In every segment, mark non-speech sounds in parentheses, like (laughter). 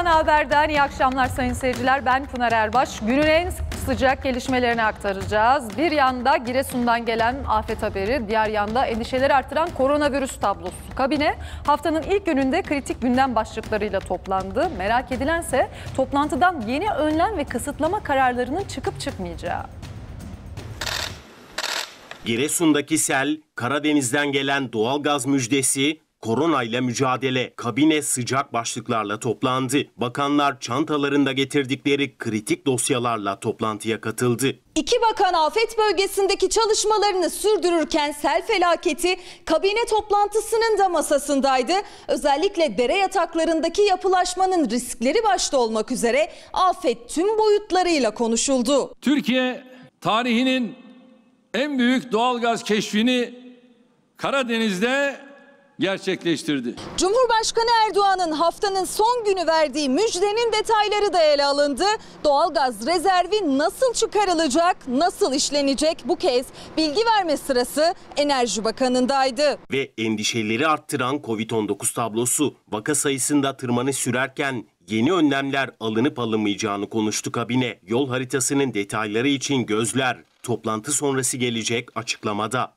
Ana Haber'den iyi akşamlar sayın seyirciler. Ben Pınar Erbaş. Günün en sıcak gelişmelerini aktaracağız. Bir yanda Giresun'dan gelen afet haberi, diğer yanda endişeleri artıran koronavirüs tablosu. Kabine haftanın ilk gününde kritik gündem başlıklarıyla toplandı. Merak edilense toplantıdan yeni önlem ve kısıtlama kararlarının çıkıp çıkmayacağı. Giresun'daki sel, Karadeniz'den gelen doğalgaz müjdesi, koronayla mücadele, kabine sıcak başlıklarla toplandı. Bakanlar çantalarında getirdikleri kritik dosyalarla toplantıya katıldı. İki bakan afet bölgesindeki çalışmalarını sürdürürken sel felaketi kabine toplantısının da masasındaydı. Özellikle dere yataklarındaki yapılaşmanın riskleri başta olmak üzere afet tüm boyutlarıyla konuşuldu. Türkiye tarihinin en büyük doğalgaz keşfini Karadeniz'de gerçekleştirdi. Cumhurbaşkanı Erdoğan'ın haftanın son günü verdiği müjdenin detayları da ele alındı. Doğalgaz rezervi nasıl çıkarılacak, nasıl işlenecek bu kez bilgi verme sırası Enerji Bakanı'ndaydı. Ve endişeleri arttıran Covid-19 tablosu vaka sayısında tırmanış sürerken yeni önlemler alınıp alınmayacağını konuştu kabine. Yol haritasının detayları için gözler toplantı sonrası gelecek açıklamada.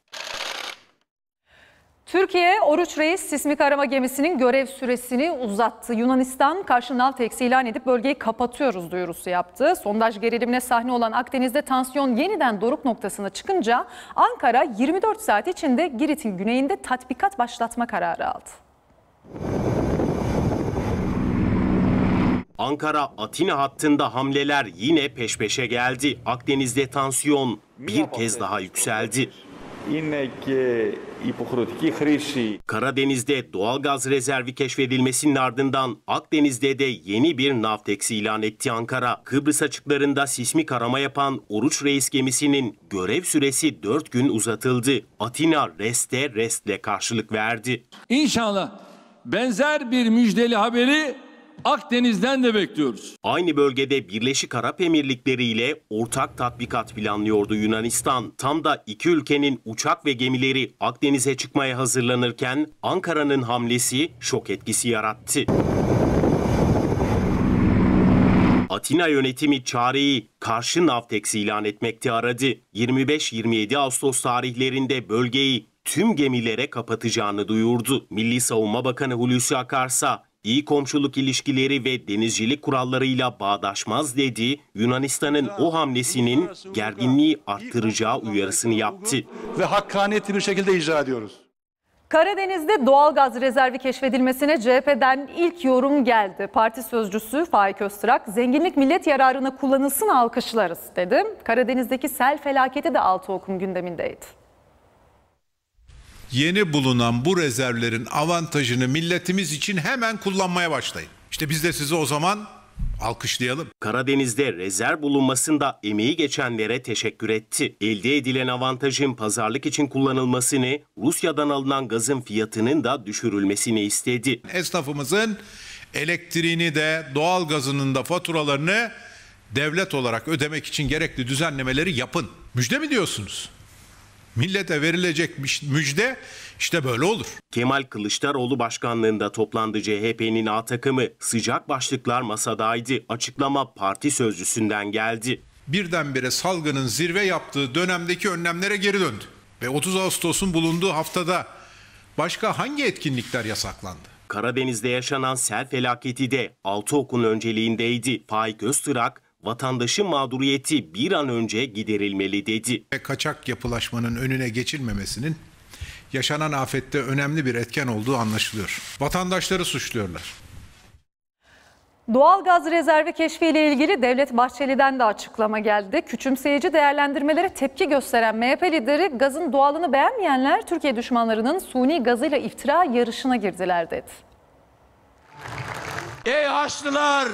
Türkiye, Oruç Reis sismik arama gemisinin görev süresini uzattı. Yunanistan karşı Navtex ilan edip bölgeyi kapatıyoruz duyurusu yaptı. Sondaj gerilimine sahne olan Akdeniz'de tansiyon yeniden doruk noktasına çıkınca Ankara 24 saat içinde Girit'in güneyinde tatbikat başlatma kararı aldı. Ankara-Atina hattında hamleler yine peş peşe geldi. Akdeniz'de tansiyon bir kez daha yükseldi είναι και υποχρεωτική χρήση Karadeniz'de doğalgaz rezervi keşfedilmesinin ardından Akdeniz'de de yeni bir Navtex ilan etti Ankara. Kıbrıs açıklarında sismik arama yapan Oruç Reis gemisinin görev süresi 4 gün uzatıldı. Atina reste restle karşılık verdi. İnşallah benzer bir müjdeli haberi Akdeniz'den de bekliyoruz. Aynı bölgede Birleşik Arap Emirlikleri ile ortak tatbikat planlıyordu Yunanistan. Tam da iki ülkenin uçak ve gemileri Akdeniz'e çıkmaya hazırlanırken Ankara'nın hamlesi şok etkisi yarattı. Atina yönetimi çareyi karşı Navtex ilan etmekte aradı. 25-27 Ağustos tarihlerinde bölgeyi tüm gemilere kapatacağını duyurdu. Milli Savunma Bakanı Hulusi Akarsa iyi komşuluk ilişkileri ve denizcilik kurallarıyla bağdaşmaz dedi. Yunanistan'ın o hamlesinin gerginliği arttıracağı uyarısını yaptı. ve hakkaniyetli bir şekilde icra ediyoruz. Karadeniz'de doğalgaz rezervi keşfedilmesine CHP'den ilk yorum geldi. Parti sözcüsü Faik Öztürk, zenginlik millet yararına kullanılsın alkışlarız dedi. Karadeniz'deki sel felaketi de altı okum gündemindeydi. Yeni bulunan bu rezervlerin avantajını milletimiz için hemen kullanmaya başlayın. İşte biz de sizi o zaman alkışlayalım. Karadeniz'de rezerv bulunmasında emeği geçenlere teşekkür etti. Elde edilen avantajın pazarlık için kullanılmasını, Rusya'dan alınan gazın fiyatının da düşürülmesini istedi. Esnafımızın elektriğini de doğal gazının da faturalarını devlet olarak ödemek için gerekli düzenlemeleri yapın. Müjde mi diyorsunuz? Millete verilecek müjde işte böyle olur. Kemal Kılıçdaroğlu başkanlığında toplandı CHP'nin A takımı. Sıcak başlıklar masadaydı. Açıklama parti sözcüsünden geldi. Birdenbire salgının zirve yaptığı dönemdeki önlemlere geri döndü. Ve 30 Ağustos'un bulunduğu haftada başka hangi etkinlikler yasaklandı? Karadeniz'de yaşanan sel felaketi de altı okun önceliğindeydi. Faik Öztürk, vatandaşın mağduriyeti bir an önce giderilmeli dedi. Kaçak yapılaşmanın önüne geçilmemesinin yaşanan afette önemli bir etken olduğu anlaşılıyor. Vatandaşları suçluyorlar. Doğalgaz rezervi keşfiyle ilgili Devlet Bahçeli'den de açıklama geldi. Küçümseyici değerlendirmelere tepki gösteren MHP lideri gazın doğalını beğenmeyenler Türkiye düşmanlarının suni gazıyla iftira yarışına girdiler dedi. Ey Haçlılar!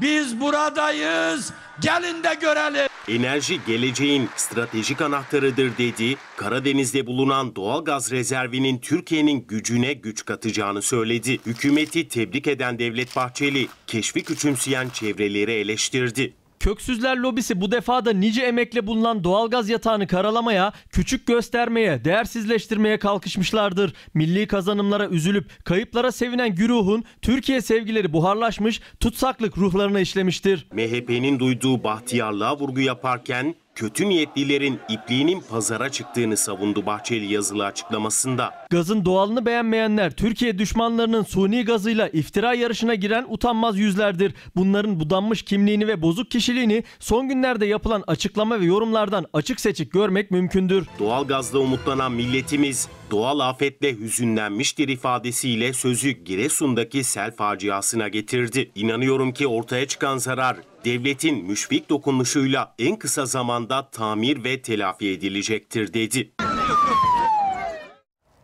Biz buradayız. Gelin de görelim. Enerji geleceğin stratejik anahtarıdır dedi. Karadeniz'de bulunan doğalgaz rezervinin Türkiye'nin gücüne güç katacağını söyledi. Hükümeti tebrik eden Devlet Bahçeli, keşfi küçümseyen çevreleri eleştirdi. Köksüzler lobisi bu defa da nice emekle bulunan doğalgaz yatağını karalamaya, küçük göstermeye, değersizleştirmeye kalkışmışlardır. Milli kazanımlara üzülüp kayıplara sevinen güruhun Türkiye sevgileri buharlaşmış, tutsaklık ruhlarına işlemiştir. MHP'nin duyduğu bahtiyarlığa vurgu yaparken kötü niyetlilerin ipliğinin pazara çıktığını savundu Bahçeli yazılı açıklamasında. Gazın doğalını beğenmeyenler Türkiye düşmanlarının suni gazıyla iftira yarışına giren utanmaz yüzlerdir. Bunların budanmış kimliğini ve bozuk kişiliğini son günlerde yapılan açıklama ve yorumlardan açık seçik görmek mümkündür. Doğalgazla umutlanan milletimiz doğal afetle hüzünlenmiştir ifadesiyle sözü Giresun'daki sel faciasına getirdi. İnanıyorum ki ortaya çıkan zarar devletin müşfik dokunuşuyla en kısa zamanda tamir ve telafi edilecektir dedi.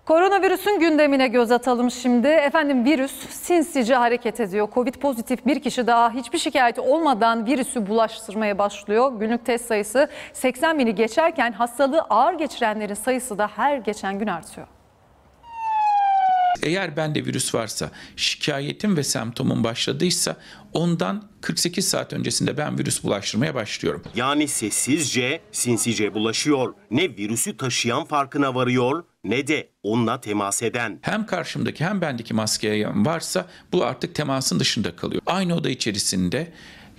Koronavirüsün gündemine göz atalım şimdi. Efendim virüs sinsice hareket ediyor. Covid pozitif bir kişi daha hiçbir şikayeti olmadan virüsü bulaştırmaya başlıyor. Günlük test sayısı 80 bini geçerken hastalığı ağır geçirenlerin sayısı da her geçen gün artıyor. Eğer bende virüs varsa, şikayetim ve semptomum başladıysa ondan 48 saat öncesinde ben virüs bulaştırmaya başlıyorum. Yani sessizce, sinsice bulaşıyor. Ne virüsü taşıyan farkına varıyor ne de onunla temas eden. Hem karşımdaki hem bendeki maskeye varsa bu artık temasın dışında kalıyor. Aynı oda içerisinde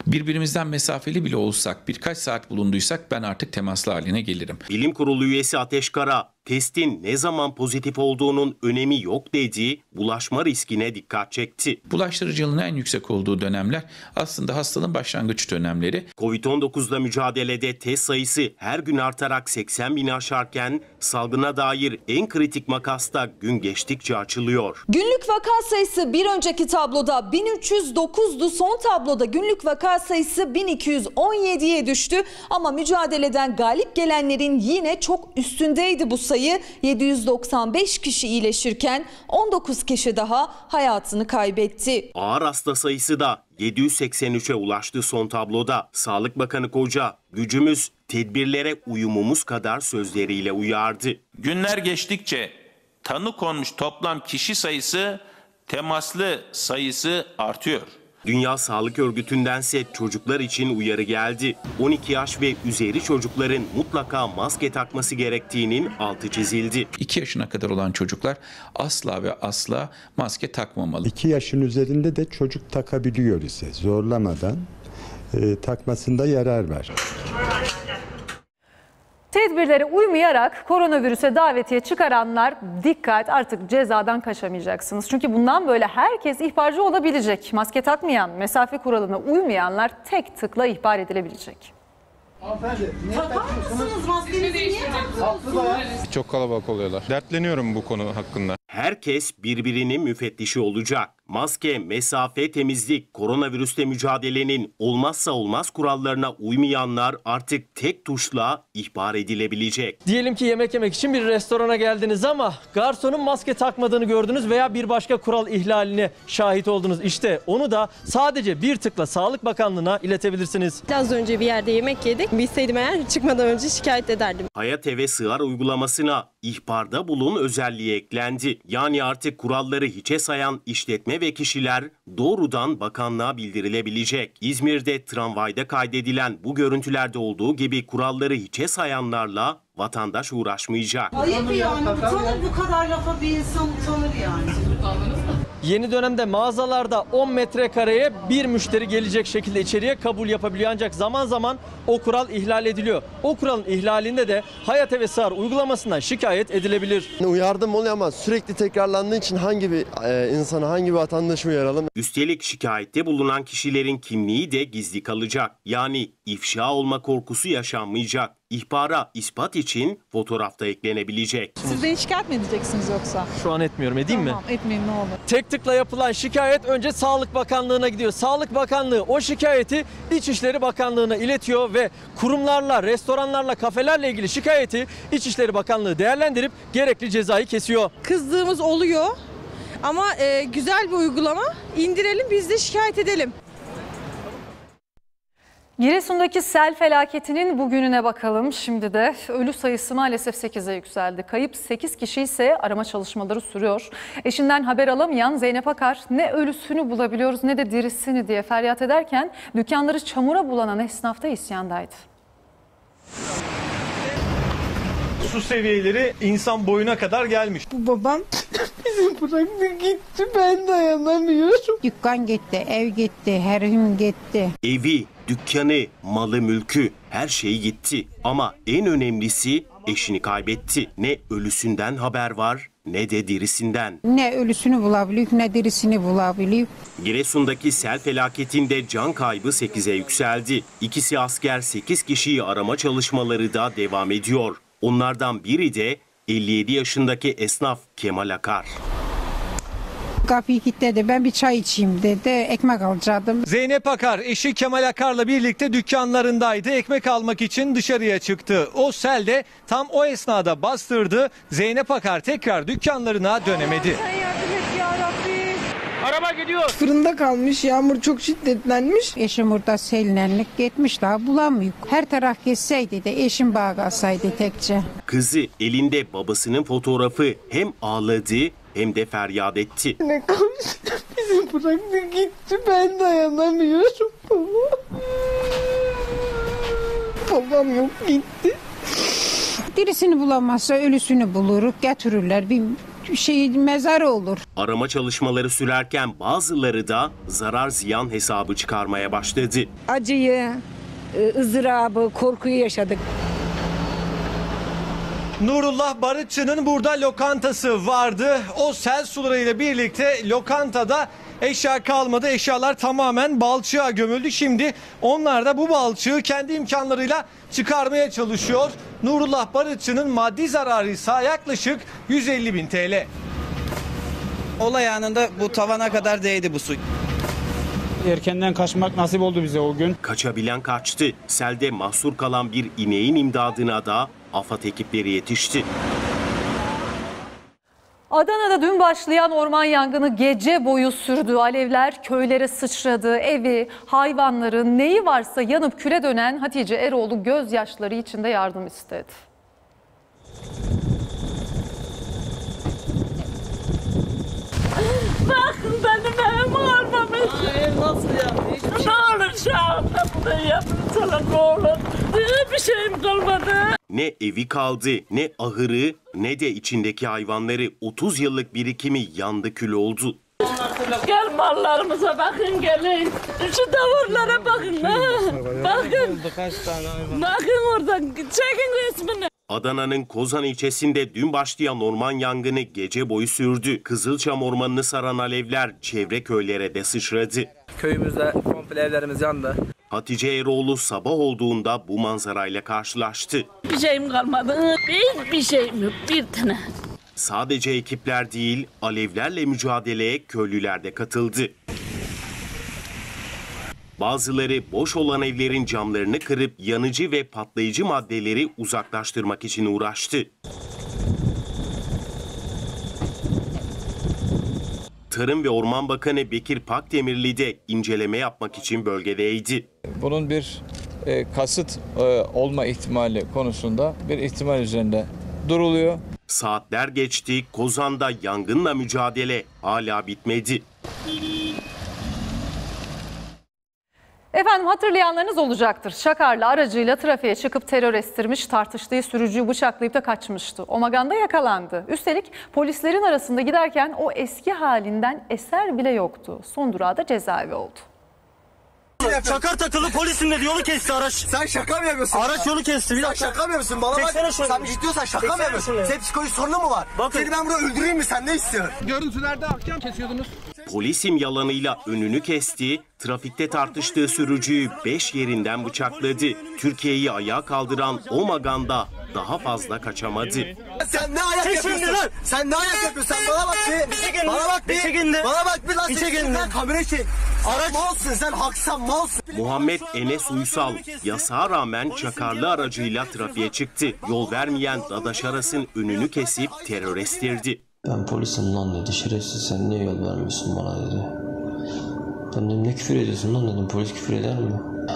birbirimizden mesafeli bile olsak birkaç saat bulunduysak ben artık temaslı haline gelirim. Bilim Kurulu üyesi Ateş Kara, testin ne zaman pozitif olduğunun önemi yok dediği bulaşma riskine dikkat çekti. Bulaştırıcılığın en yüksek olduğu dönemler aslında hastalığın başlangıç dönemleri. Covid-19'la mücadelede test sayısı her gün artarak 80 bini aşarken salgına dair en kritik makasta gün geçtikçe açılıyor. Günlük vaka sayısı bir önceki tabloda 1309'du. Son tabloda günlük vaka sayısı 1217'ye düştü. Ama mücadeleden galip gelenlerin yine çok üstündeydi bu sayı. 795 kişi iyileşirken 19 kişi daha hayatını kaybetti. Ağır hasta sayısı da 783'e ulaştı son tabloda. Sağlık Bakanı Koca, gücümüz tedbirlere uyumumuz kadar sözleriyle uyardı. Günler geçtikçe tanı konmuş toplam kişi sayısı, temaslı sayısı artıyor. Dünya Sağlık Örgütü'ndense çocuklar için uyarı geldi. 12 yaş ve üzeri çocukların mutlaka maske takması gerektiğinin altı çizildi. 2 yaşına kadar olan çocuklar asla ve asla maske takmamalı. 2 yaşın üzerinde de çocuk takabiliyor ise zorlamadan e, takmasında yarar var. Tedbirlere uymayarak koronavirüse davetiye çıkaranlar dikkat artık cezadan kaçamayacaksınız. Çünkü bundan böyle herkes ihbarcı olabilecek. Maske takmayan, mesafe kuralına uymayanlar tek tıkla ihbar edilebilecek. Çok kalabalık oluyorlar. Dertleniyorum bu konu hakkında. Herkes birbirinin müfettişi olacak. Maske, mesafe, temizlik, koronavirüsle mücadelenin olmazsa olmaz kurallarına uymayanlar artık tek tuşla ihbar edilebilecek. Diyelim ki yemek yemek için bir restorana geldiniz ama garsonun maske takmadığını gördünüz veya bir başka kural ihlaline şahit oldunuz. İşte onu da sadece bir tıkla Sağlık Bakanlığı'na iletebilirsiniz. Az önce bir yerde yemek yedik. Bilseydim eğer çıkmadan önce şikayet ederdim. Hayat Eve Sığar uygulamasına ihbarda bulun özelliği eklendi. Yani artık kuralları hiçe sayan işletme ve kişiler doğrudan bakanlığa bildirilebilecek. İzmir'de tramvayda kaydedilen bu görüntülerde olduğu gibi kuralları hiçe sayanlarla vatandaş uğraşmayacak. Ayıp yani utanır bu kadar lafa bir insan utanır yani. Yeni dönemde mağazalarda 10 metrekareye bir müşteri gelecek şekilde içeriye kabul yapabiliyor. Ancak zaman zaman o kural ihlal ediliyor. O kuralın ihlalinde de Hayat Eve Sığar uygulamasından şikayet edilebilir. Uyardım oluyor ama sürekli tekrarlandığı için hangi bir e, insana, hangi bir vatandaşı uyaralım? Üstelik şikayette bulunan kişilerin kimliği de gizli kalacak. Yani ifşa olma korkusu yaşanmayacak. İhbara ispat için fotoğrafta eklenebilecek. Siz beni şikayet mi edeceksiniz yoksa? Şu an etmiyorum edeyim mi? Tamam etmeyin ne olur. Tek tıkla yapılan şikayet önce Sağlık Bakanlığı'na gidiyor. Sağlık Bakanlığı o şikayeti İçişleri Bakanlığı'na iletiyor ve kurumlarla, restoranlarla, kafelerle ilgili şikayeti İçişleri Bakanlığı değerlendirip gerekli cezayı kesiyor. Kızdığımız oluyor ama e, güzel bir uygulama. İndirelim biz de şikayet edelim. Giresun'daki sel felaketinin bugününe bakalım. Şimdi de ölü sayısı maalesef 8'e yükseldi. Kayıp 8 kişi ise arama çalışmaları sürüyor. Eşinden haber alamayan Zeynep Akar ne ölüsünü bulabiliyoruz ne de dirisini diye feryat ederken dükkanları çamura bulanan esnaf da isyandaydı. Su seviyeleri insan boyuna kadar gelmiş. Bu babam (laughs) bizi bıraktı gitti ben dayanamıyorum. Dükkan gitti, ev gitti, her gün gitti. Evi, dükkanı, malı mülkü her şeyi gitti. Ama en önemlisi eşini kaybetti. Ne ölüsünden haber var ne de dirisinden. Ne ölüsünü bulabiliyor ne dirisini bulabiliyor. Giresun'daki sel felaketinde can kaybı 8'e yükseldi. İkisi asker 8 kişiyi arama çalışmaları da devam ediyor. Onlardan biri de 57 yaşındaki esnaf Kemal Akar. Kapıyı kilitledi ben bir çay içeyim dedi ekmek alacaktım. Zeynep Akar eşi Kemal Akar'la birlikte dükkanlarındaydı. Ekmek almak için dışarıya çıktı. O sel de tam o esnada bastırdı. Zeynep Akar tekrar dükkanlarına dönemedi. Araba gidiyor. Fırında kalmış yağmur çok şiddetlenmiş. Eşim burada selinenlik gitmiş daha bulamıyor. Her taraf geçseydi de eşim bağ kalsaydı tekçe. Kızı elinde babasının fotoğrafı hem ağladı hem de feryat etti. Ne kalmış bizi bıraktı gitti ben dayanamıyorum. Baba. Babam yok gitti. Dirisini bulamazsa ölüsünü buluruk getirirler bir şey mezarı olur. Arama çalışmaları sürerken bazıları da zarar ziyan hesabı çıkarmaya başladı. Acıyı, ı- ızdırabı, korkuyu yaşadık. Nurullah Barutçu'nun burada lokantası vardı. O sel sularıyla birlikte lokantada eşya kalmadı. Eşyalar tamamen balçığa gömüldü. Şimdi onlar da bu balçığı kendi imkanlarıyla çıkarmaya çalışıyor. Nurullah Barutçu'nun maddi zararı ise yaklaşık 150 bin TL. Olay anında bu tavana kadar değdi bu su. Erkenden kaçmak nasip oldu bize o gün. Kaçabilen kaçtı. Selde mahsur kalan bir ineğin imdadına da AFAD ekipleri yetişti. Adana'da dün başlayan orman yangını gece boyu sürdü. Alevler köylere sıçradı. Evi, hayvanları, neyi varsa yanıp küle dönen Hatice Eroğlu gözyaşları içinde yardım istedi. Bakın benim evim nasıl ya? Ne olur şu anda bunu yapın sana ne olur. Bir şeyim kalmadı. Ne evi kaldı, ne ahırı, ne de içindeki hayvanları 30 yıllık birikimi yandı kül oldu. Gel mallarımıza bakın gelin. Şu davullara bakın. ha. Bakın. Kaç tane hayvan. Bakın oradan. Çekin resmini. Adana'nın Kozan ilçesinde dün başlayan orman yangını gece boyu sürdü. Kızılçam ormanını saran alevler çevre köylere de sıçradı. Köyümüzde komple evlerimiz yandı. Hatice Eroğlu sabah olduğunda bu manzarayla karşılaştı. Bir şeyim kalmadı. Hiçbir şeyim yok. Bir tane. Sadece ekipler değil, alevlerle mücadeleye köylüler de katıldı. Bazıları boş olan evlerin camlarını kırıp yanıcı ve patlayıcı maddeleri uzaklaştırmak için uğraştı. Tarım ve Orman Bakanı Bekir Pakdemirli de inceleme yapmak için bölgedeydi. Bunun bir e, kasıt e, olma ihtimali konusunda bir ihtimal üzerinde duruluyor. Saatler geçti, Kozan'da yangınla mücadele hala bitmedi. Efendim hatırlayanlarınız olacaktır. Şakarlı aracıyla trafiğe çıkıp terör estirmiş, tartıştığı sürücüyü bıçaklayıp da kaçmıştı. O maganda yakalandı. Üstelik polislerin arasında giderken o eski halinden eser bile yoktu. Son durağı da cezaevi oldu. Çakar takılı polisin de yolu kesti araç. Sen şaka mı yapıyorsun? Araç yolu kesti. Bir Sen dakika. şaka mı yapıyorsun? Bana bak. Sen ciddiyorsan şaka mı yapıyorsun? Senin psikolojik sorunu mu var? Bakın. Seni ben burada öldüreyim mi? Sen ne istiyorsun? Görüntülerde ahkam kesiyordunuz. Polisim yalanıyla önünü kesti, trafikte tartıştığı sürücüyü 5 yerinden bıçakladı. Türkiye'yi ayağa kaldıran o maganda daha fazla kaçamadı. Sen ne ayak yapıyorsun? lan. Sen ne ayak yapıyorsun? Bana bak bir. Bana lan. bak bir. Bana bak bir lan. Bir Sen çekin de. kamera çek. Araç malsın sen haksan malsın. Muhammed Enes Uysal yasağa rağmen çakarlı aracıyla trafiğe çıktı. Yol vermeyen Dadaş Aras'ın önünü kesip terör estirdi. Ben polisim lan dedi. Şerefsiz sen niye yol vermiyorsun bana dedi. Ben dedim ne küfür ediyorsun lan dedim. Polis küfür eder mi?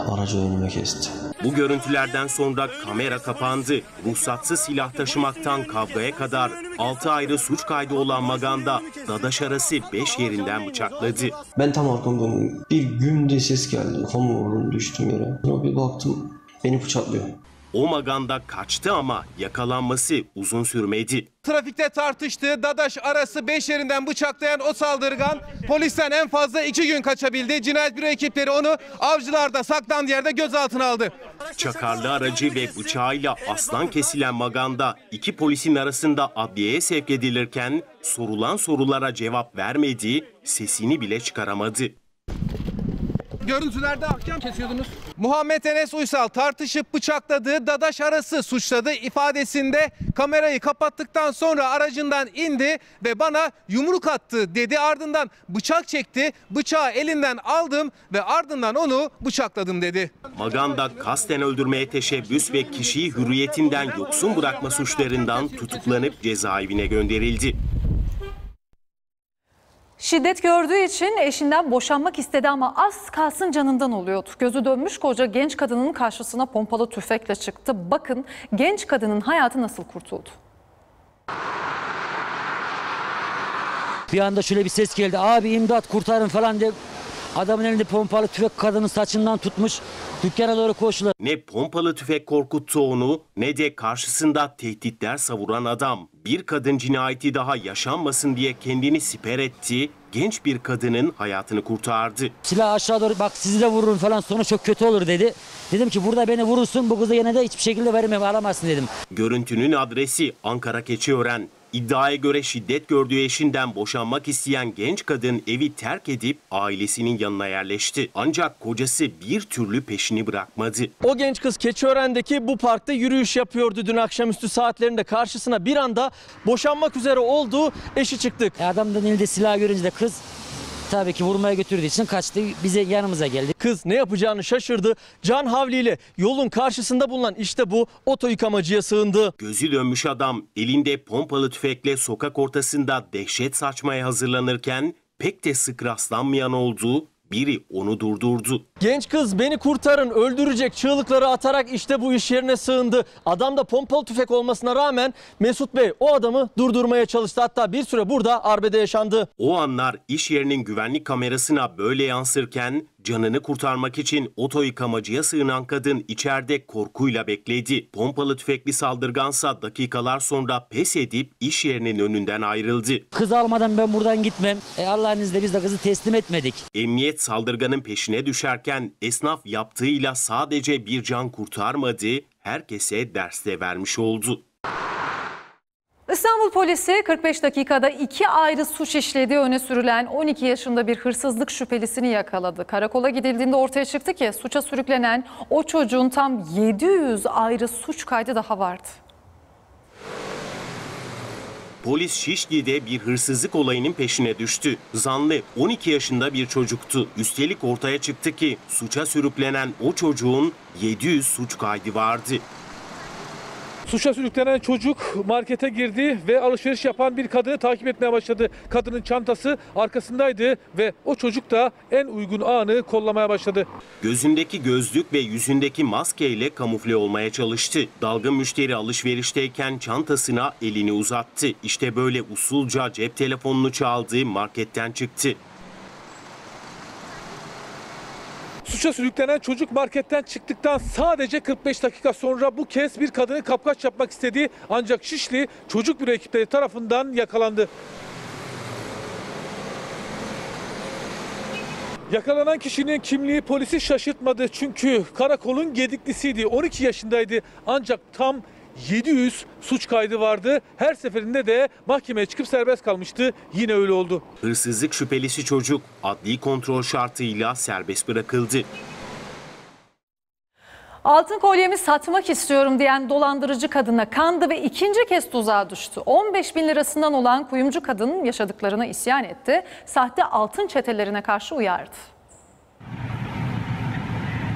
Aracı önüme kesti. Bu görüntülerden sonra kamera kapandı. Ruhsatsız silah taşımaktan kavgaya kadar 6 ayrı suç kaydı olan Maganda Dadaş arası 5 yerinden bıçakladı. Ben tam arkamdan bir günde ses geldi. Kafamı vurdum düştüm yere. Sonra bir baktım beni bıçaklıyor. O Maganda kaçtı ama yakalanması uzun sürmedi. Trafikte tartıştığı Dadaş arası 5 yerinden bıçaklayan o saldırgan polisten en fazla 2 gün kaçabildi. Cinayet büro ekipleri onu avcılarda saklandığı yerde gözaltına aldı. Çakarlı aracı ve bıçağıyla aslan kesilen Maganda iki polisin arasında adliyeye sevk edilirken sorulan sorulara cevap vermedi, sesini bile çıkaramadı. Görüntülerde ahkam kesiyordunuz. Muhammed Enes Uysal tartışıp bıçakladığı Dadaş arası suçladı. ifadesinde kamerayı kapattıktan sonra aracından indi ve bana yumruk attı dedi. Ardından bıçak çekti. Bıçağı elinden aldım ve ardından onu bıçakladım dedi. Maganda kasten öldürmeye teşebbüs ve kişiyi hürriyetinden yoksun bırakma suçlarından tutuklanıp cezaevine gönderildi. Şiddet gördüğü için eşinden boşanmak istedi ama az kalsın canından oluyordu. Gözü dönmüş koca genç kadının karşısına pompalı tüfekle çıktı. Bakın genç kadının hayatı nasıl kurtuldu. Bir anda şöyle bir ses geldi. Abi imdat kurtarın falan diye. Adamın elinde pompalı tüfek kadının saçından tutmuş. Dükkana doğru koştular. Ne pompalı tüfek korkuttu onu ne de karşısında tehditler savuran adam. Bir kadın cinayeti daha yaşanmasın diye kendini siper etti, genç bir kadının hayatını kurtardı. Silah aşağı doğru bak sizi de vururum falan sonu çok kötü olur dedi. Dedim ki burada beni vurursun bu kızı yine de hiçbir şekilde vermem alamazsın dedim. Görüntünün adresi Ankara Keçiören. İddiaya göre şiddet gördüğü eşinden boşanmak isteyen genç kadın evi terk edip ailesinin yanına yerleşti. Ancak kocası bir türlü peşini bırakmadı. O genç kız Keçiören'deki bu parkta yürüyüş yapıyordu dün akşamüstü saatlerinde. Karşısına bir anda boşanmak üzere olduğu eşi çıktı. E adamın elinde silah görünce de kız tabii ki vurmaya götürdüğü için kaçtı bize yanımıza geldi. Kız ne yapacağını şaşırdı. Can havliyle yolun karşısında bulunan işte bu oto yıkamacıya sığındı. Gözü dönmüş adam elinde pompalı tüfekle sokak ortasında dehşet saçmaya hazırlanırken pek de sık rastlanmayan oldu. Biri onu durdurdu. Genç kız beni kurtarın öldürecek çığlıkları atarak işte bu iş yerine sığındı. Adamda pompalı tüfek olmasına rağmen Mesut Bey o adamı durdurmaya çalıştı. Hatta bir süre burada arbede yaşandı. O anlar iş yerinin güvenlik kamerasına böyle yansırken canını kurtarmak için oto yıkamacıya sığınan kadın içeride korkuyla bekledi. Pompalı tüfekli saldırgansa dakikalar sonra pes edip iş yerinin önünden ayrıldı. Kız almadan ben buradan gitmem. E Allah'ın izniyle biz de kızı teslim etmedik. Emniyet saldırganın peşine düşerken esnaf yaptığıyla sadece bir can kurtarmadı, herkese ders de vermiş oldu. İstanbul polisi 45 dakikada iki ayrı suç işlediği öne sürülen 12 yaşında bir hırsızlık şüphelisini yakaladı. Karakola gidildiğinde ortaya çıktı ki suça sürüklenen o çocuğun tam 700 ayrı suç kaydı daha vardı. Polis Şişli'de bir hırsızlık olayının peşine düştü. Zanlı 12 yaşında bir çocuktu. Üstelik ortaya çıktı ki suça sürüklenen o çocuğun 700 suç kaydı vardı. Suça sürüklenen çocuk markete girdi ve alışveriş yapan bir kadını takip etmeye başladı. Kadının çantası arkasındaydı ve o çocuk da en uygun anı kollamaya başladı. Gözündeki gözlük ve yüzündeki maskeyle kamufle olmaya çalıştı. Dalgın müşteri alışverişteyken çantasına elini uzattı. İşte böyle usulca cep telefonunu çaldı, marketten çıktı. Suça sürüklenen çocuk marketten çıktıktan sadece 45 dakika sonra bu kez bir kadını kapkaç yapmak istedi. Ancak Şişli çocuk büro ekipleri tarafından yakalandı. Yakalanan kişinin kimliği polisi şaşırtmadı çünkü karakolun gediklisiydi. 12 yaşındaydı ancak tam 700 suç kaydı vardı. Her seferinde de mahkemeye çıkıp serbest kalmıştı. Yine öyle oldu. Hırsızlık şüphelisi çocuk adli kontrol şartıyla serbest bırakıldı. Altın kolyemi satmak istiyorum diyen dolandırıcı kadına kandı ve ikinci kez tuzağa düştü. 15 bin lirasından olan kuyumcu kadın yaşadıklarına isyan etti. Sahte altın çetelerine karşı uyardı.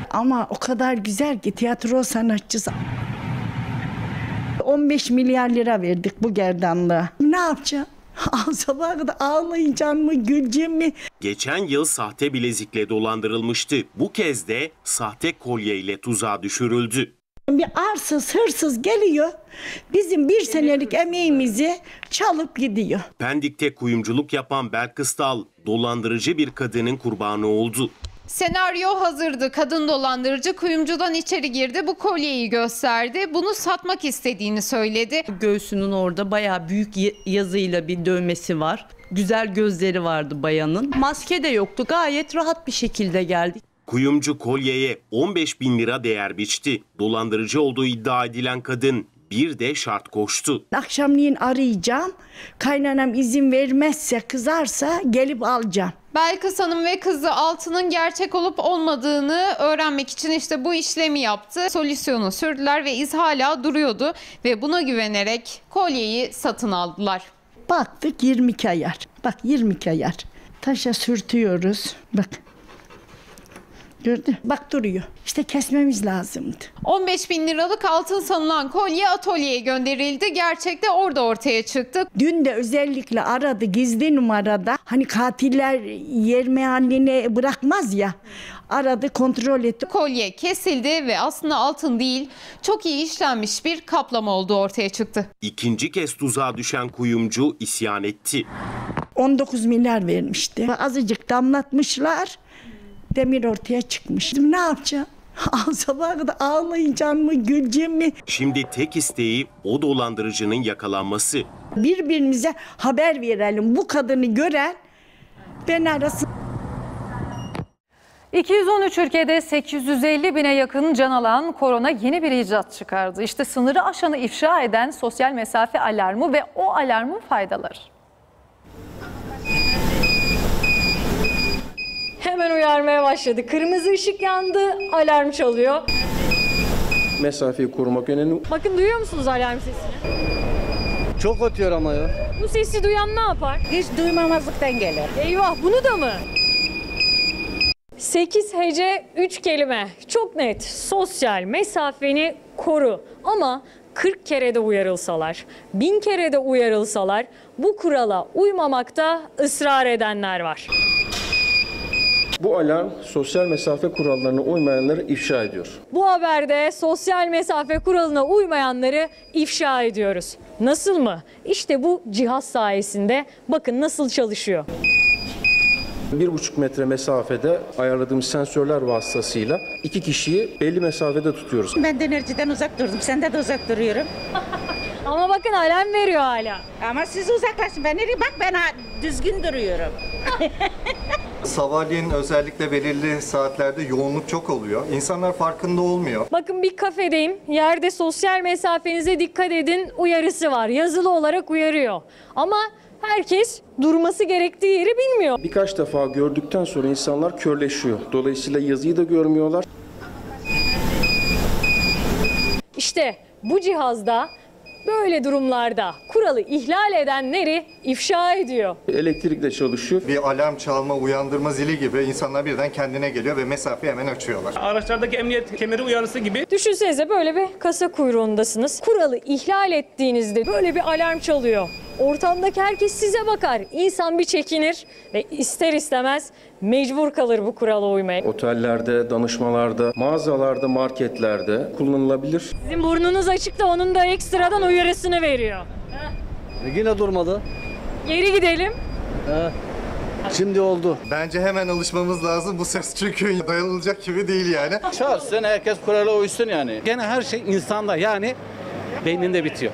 Ama o kadar güzel ki tiyatro sanatçısı. 15 milyar lira verdik bu gerdanlığa. Ne yapacağım? (laughs) Sabaha kadar ağlayacağım mı, güleceğim mi? Geçen yıl sahte bilezikle dolandırılmıştı. Bu kez de sahte kolye ile tuzağa düşürüldü. Bir arsız, hırsız geliyor. Bizim bir senelik emeğimizi çalıp gidiyor. Pendik'te kuyumculuk yapan Belkıs Dal dolandırıcı bir kadının kurbanı oldu. Senaryo hazırdı. Kadın dolandırıcı kuyumcudan içeri girdi. Bu kolyeyi gösterdi. Bunu satmak istediğini söyledi. Göğsünün orada bayağı büyük yazıyla bir dövmesi var. Güzel gözleri vardı bayanın. Maske de yoktu. Gayet rahat bir şekilde geldik. Kuyumcu kolyeye 15 bin lira değer biçti. Dolandırıcı olduğu iddia edilen kadın bir de şart koştu. Akşamleyin arayacağım. Kaynanam izin vermezse, kızarsa gelip alacağım. Belkıs Hanım ve kızı altının gerçek olup olmadığını öğrenmek için işte bu işlemi yaptı. Solüsyonu sürdüler ve iz hala duruyordu ve buna güvenerek kolyeyi satın aldılar. Baktık 22 ayar. Bak 22 ayar. Taşa sürtüyoruz. Bak. Gördün? Bak duruyor. İşte kesmemiz lazımdı. 15 bin liralık altın sanılan kolye atölyeye gönderildi. Gerçekte orada ortaya çıktı. Dün de özellikle aradı gizli numarada. Hani katiller yer mealini bırakmaz ya. Aradı kontrol etti. Kolye kesildi ve aslında altın değil çok iyi işlenmiş bir kaplama olduğu ortaya çıktı. İkinci kez tuzağa düşen kuyumcu isyan etti. 19 milyar vermişti. Azıcık damlatmışlar. Demir ortaya çıkmış. Dedim, Ne yapacağım? (laughs) Sabaha kadar ağlayacağım mı, güleceğim mi? Şimdi tek isteği o dolandırıcının yakalanması. Birbirimize haber verelim. Bu kadını gören ben arasın. 213 ülkede 850 bine yakın can alan korona yeni bir icat çıkardı. İşte sınırı aşanı ifşa eden sosyal mesafe alarmı ve o alarmın faydaları. Hemen uyarmaya başladı. Kırmızı ışık yandı, alarm çalıyor. Mesafeyi korumak önemli. Bakın duyuyor musunuz alarm sesini? Çok atıyor ama ya. Bu sesi duyan ne yapar? Hiç duymamazlıktan gelir. Eyvah bunu da mı? 8 hece 3 kelime. Çok net. Sosyal mesafeni koru. Ama 40 kere de uyarılsalar, 1000 kere de uyarılsalar bu kurala uymamakta ısrar edenler var. Bu alarm sosyal mesafe kurallarına uymayanları ifşa ediyor. Bu haberde sosyal mesafe kuralına uymayanları ifşa ediyoruz. Nasıl mı? İşte bu cihaz sayesinde bakın nasıl çalışıyor. 1,5 metre mesafede ayarladığımız sensörler vasıtasıyla iki kişiyi belli mesafede tutuyoruz. Ben de enerjiden uzak durdum. Sende de uzak duruyorum. (laughs) Ama bakın alarm veriyor hala. Ama siz uzaklaşın. Ben nereye bak ben düzgün duruyorum. (laughs) Sabahleyin özellikle belirli saatlerde yoğunluk çok oluyor. İnsanlar farkında olmuyor. Bakın bir kafedeyim. Yerde sosyal mesafenize dikkat edin uyarısı var. Yazılı olarak uyarıyor. Ama herkes durması gerektiği yeri bilmiyor. Birkaç defa gördükten sonra insanlar körleşiyor. Dolayısıyla yazıyı da görmüyorlar. İşte bu cihazda böyle durumlarda kuralı ihlal edenleri ifşa ediyor. Elektrikle çalışıyor. Bir alarm çalma, uyandırma zili gibi insanlar birden kendine geliyor ve mesafeyi hemen açıyorlar. Araçlardaki emniyet kemeri uyarısı gibi. Düşünsenize böyle bir kasa kuyruğundasınız. Kuralı ihlal ettiğinizde böyle bir alarm çalıyor. Ortamdaki herkes size bakar. İnsan bir çekinir ve ister istemez mecbur kalır bu kurala uymaya. Otellerde, danışmalarda, mağazalarda, marketlerde kullanılabilir. Sizin burnunuz açık da onun da ekstradan uyarısını veriyor. Yine durmadı. Geri gidelim. Şimdi oldu. Bence hemen alışmamız lazım bu ses çünkü dayanılacak gibi değil yani. Çalsın herkes kurala uysun yani. Gene her şey insanda yani beyninde bitiyor.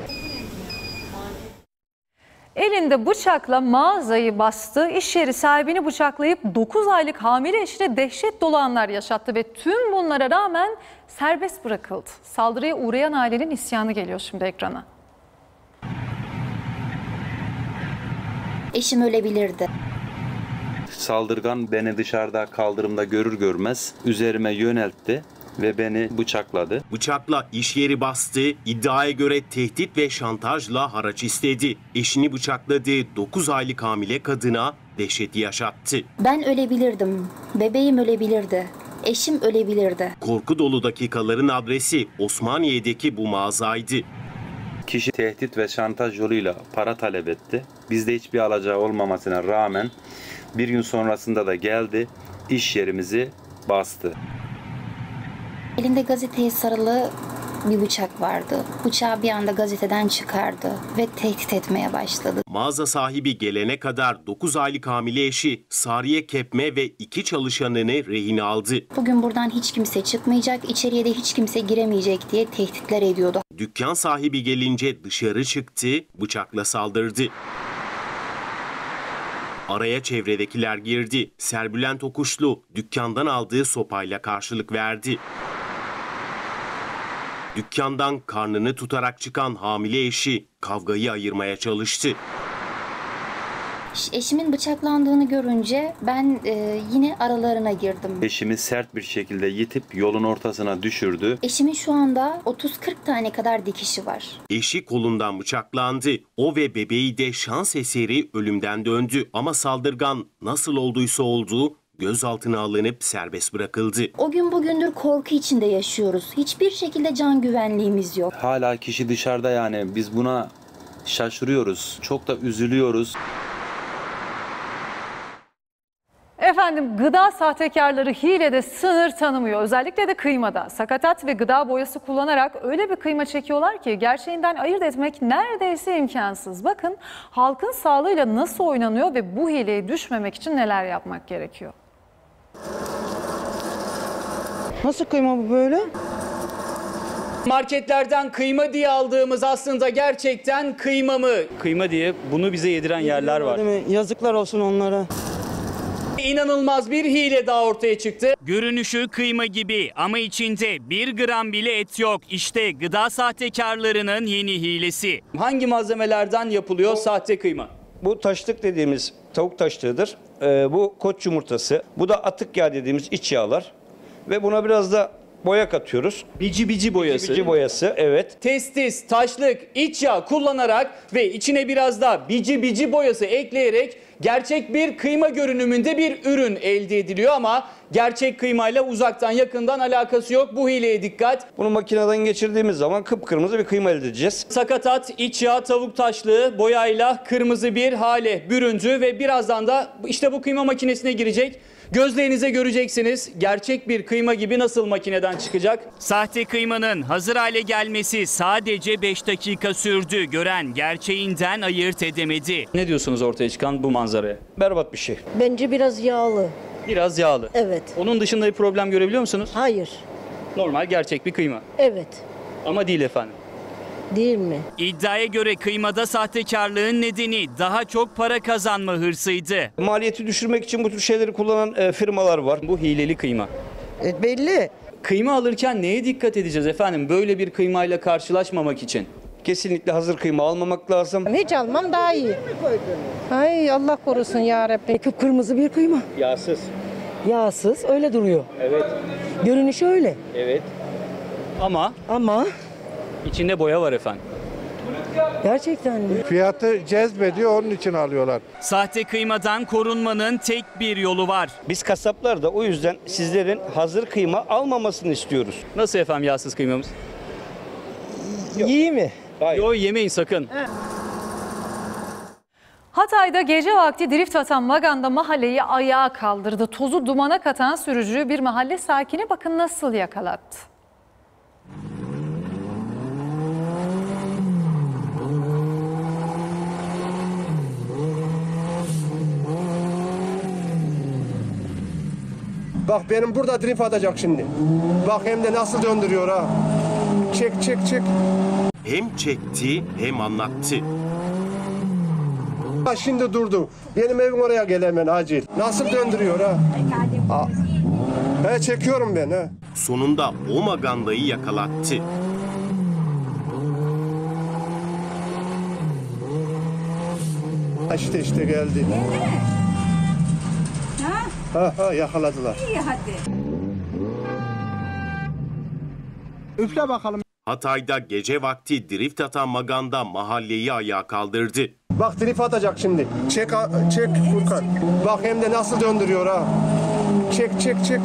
Elinde bıçakla mağazayı bastı, iş yeri sahibini bıçaklayıp 9 aylık hamile eşine dehşet dolu anlar yaşattı ve tüm bunlara rağmen serbest bırakıldı. Saldırıya uğrayan ailenin isyanı geliyor şimdi ekrana. Eşim ölebilirdi. Saldırgan beni dışarıda kaldırımda görür görmez üzerime yöneltti ve beni bıçakladı. Bıçakla iş yeri bastı, iddiaya göre tehdit ve şantajla haraç istedi. Eşini bıçakladığı 9 aylık hamile kadına dehşeti yaşattı. Ben ölebilirdim. Bebeğim ölebilirdi. Eşim ölebilirdi. Korku dolu dakikaların adresi Osmaniye'deki bu mağazaydı. Kişi tehdit ve şantaj yoluyla para talep etti. Bizde hiçbir alacağı olmamasına rağmen bir gün sonrasında da geldi, iş yerimizi bastı. Elinde gazeteye sarılı bir bıçak vardı. Bıçağı bir anda gazeteden çıkardı ve tehdit etmeye başladı. Mağaza sahibi gelene kadar 9 aylık hamile eşi Sariye Kepme ve iki çalışanını rehin aldı. Bugün buradan hiç kimse çıkmayacak, içeriye de hiç kimse giremeyecek diye tehditler ediyordu. Dükkan sahibi gelince dışarı çıktı, bıçakla saldırdı. Araya çevredekiler girdi. Serbülent Okuşlu dükkandan aldığı sopayla karşılık verdi. Dükkandan karnını tutarak çıkan hamile eşi kavgayı ayırmaya çalıştı. Eşimin bıçaklandığını görünce ben e, yine aralarına girdim. Eşimi sert bir şekilde yitip yolun ortasına düşürdü. Eşimin şu anda 30-40 tane kadar dikişi var. Eşi kolundan bıçaklandı. O ve bebeği de şans eseri ölümden döndü. Ama saldırgan nasıl olduysa oldu gözaltına alınıp serbest bırakıldı. O gün bugündür korku içinde yaşıyoruz. Hiçbir şekilde can güvenliğimiz yok. Hala kişi dışarıda yani biz buna şaşırıyoruz. Çok da üzülüyoruz. Efendim gıda sahtekarları hilede sınır tanımıyor. Özellikle de kıymada. Sakatat ve gıda boyası kullanarak öyle bir kıyma çekiyorlar ki gerçeğinden ayırt etmek neredeyse imkansız. Bakın halkın sağlığıyla nasıl oynanıyor ve bu hileye düşmemek için neler yapmak gerekiyor. Nasıl kıyma bu böyle? Marketlerden kıyma diye aldığımız aslında gerçekten kıyma mı? Kıyma diye bunu bize yediren yerler var. Değil mi? Yazıklar olsun onlara. İnanılmaz bir hile daha ortaya çıktı. Görünüşü kıyma gibi ama içinde bir gram bile et yok. İşte gıda sahtekarlarının yeni hilesi. Hangi malzemelerden yapılıyor sahte kıyma? Bu taşlık dediğimiz tavuk taşlığıdır. Ee, bu koç yumurtası. Bu da atık yağ dediğimiz iç yağlar. Ve buna biraz da boya katıyoruz. Bici bici boyası. Bici boyası evet. Testis, taşlık, iç yağ kullanarak ve içine biraz da bici bici boyası ekleyerek gerçek bir kıyma görünümünde bir ürün elde ediliyor ama gerçek kıymayla uzaktan yakından alakası yok. Bu hileye dikkat. Bunu makineden geçirdiğimiz zaman kıpkırmızı bir kıyma elde edeceğiz. Sakatat, iç yağ, tavuk taşlığı boyayla kırmızı bir hale büründü ve birazdan da işte bu kıyma makinesine girecek. Gözlerinize göreceksiniz gerçek bir kıyma gibi nasıl makineden çıkacak. Sahte kıymanın hazır hale gelmesi sadece 5 dakika sürdü. Gören gerçeğinden ayırt edemedi. Ne diyorsunuz ortaya çıkan bu manzaraya? Berbat bir şey. Bence biraz yağlı. Biraz yağlı. Evet. Onun dışında bir problem görebiliyor musunuz? Hayır. Normal gerçek bir kıyma. Evet. Ama değil efendim. Değil mi? İddiaya göre kıymada sahtekarlığın nedeni daha çok para kazanma hırsıydı. Maliyeti düşürmek için bu tür şeyleri kullanan e, firmalar var. Bu hileli kıyma. E, belli. Kıyma alırken neye dikkat edeceğiz efendim? Böyle bir kıymayla karşılaşmamak için. Kesinlikle hazır kıyma almamak lazım. Hiç almam daha iyi. Ay Allah korusun ya Rabbi. Kıpkırmızı bir kıyma. Yağsız. Yağsız öyle duruyor. Evet. Görünüşü öyle. Evet. Ama Ama içinde boya var efendim. gerçekten mi? Fiyatı cezbediyor onun için alıyorlar. Sahte kıymadan korunmanın tek bir yolu var. Biz kasaplar da o yüzden sizlerin hazır kıyma almamasını istiyoruz. Nasıl efendim yağsız kıymamız? İyi mi? Yok yemeyin sakın. Hatay'da gece vakti drift atan Maganda mahalleyi ayağa kaldırdı. Tozu dumana katan sürücüyü bir mahalle sakini bakın nasıl yakalattı. Bak benim burada drift atacak şimdi. Bak hem de nasıl döndürüyor ha. Çek çek çek. Hem çekti hem anlattı. Ha şimdi durdu. Benim evim oraya gel hemen acil. Nasıl döndürüyor ha? ha. He çekiyorum ben ha. Sonunda o magandayı yakalattı. İşte işte geldi. Ha ha yakaladılar. İyi hadi. Üfle bakalım. Hatay'da gece vakti drift atan Maganda mahalleyi ayağa kaldırdı. Bak drift atacak şimdi. Çek çek Furkan. Bak hem de nasıl döndürüyor ha. Çek çek çek.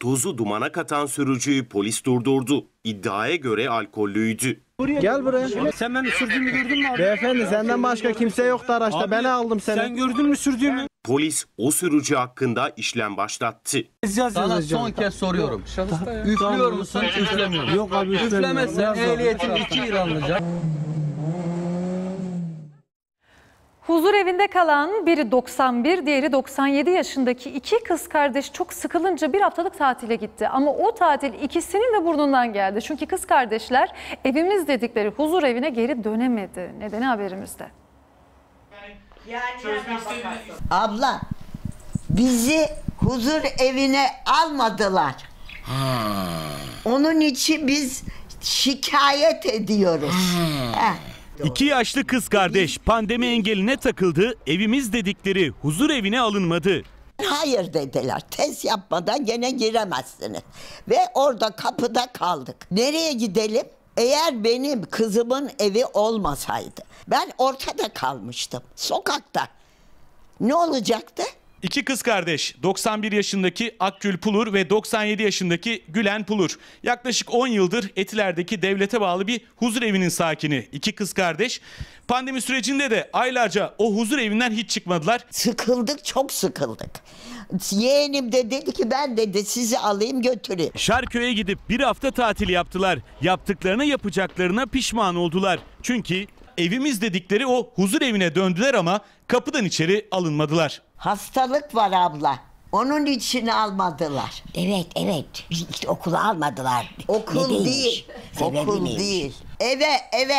Tozu dumana katan sürücüyü polis durdurdu. İddiaya göre alkollüydü. Gel buraya. Sen benim sürdüğümü gördün mü abi? Beyefendi senden başka kimse yoktu araçta. Abi, Beni aldım seni. Sen gördün mü sürdüğümü? Polis o sürücü hakkında işlem başlattı. Sana son kez soruyorum. Üflüyor musun, üflemiyor musun? Yok abi Üflemezsen ehliyetin iki yıl alınacak. Huzur evinde kalan biri 91, diğeri 97 yaşındaki iki kız kardeş çok sıkılınca bir haftalık tatile gitti. Ama o tatil ikisinin de burnundan geldi. Çünkü kız kardeşler evimiz dedikleri huzur evine geri dönemedi. Nedeni haberimizde. Abla bizi huzur evine almadılar. Onun için biz şikayet ediyoruz. İki yaşlı kız kardeş pandemi engeline takıldı, evimiz dedikleri huzur evine alınmadı. Hayır dediler. Test yapmadan gene giremezsiniz. Ve orada kapıda kaldık. Nereye gidelim? Eğer benim kızımın evi olmasaydı ben ortada kalmıştım. Sokakta. Ne olacaktı? İki kız kardeş 91 yaşındaki Akgül Pulur ve 97 yaşındaki Gülen Pulur. Yaklaşık 10 yıldır Etiler'deki devlete bağlı bir huzur evinin sakini. İki kız kardeş pandemi sürecinde de aylarca o huzur evinden hiç çıkmadılar. Sıkıldık çok sıkıldık. Yeğenim de dedi ki ben dedi sizi alayım götüreyim. Şarköy'e gidip bir hafta tatil yaptılar. Yaptıklarına yapacaklarına pişman oldular. Çünkü evimiz dedikleri o huzur evine döndüler ama kapıdan içeri alınmadılar. Hastalık var abla. Onun için almadılar. Evet evet işte okula almadılar. Okul Nedeymiş? değil. Sebebi Okul neymiş? değil. Eve eve.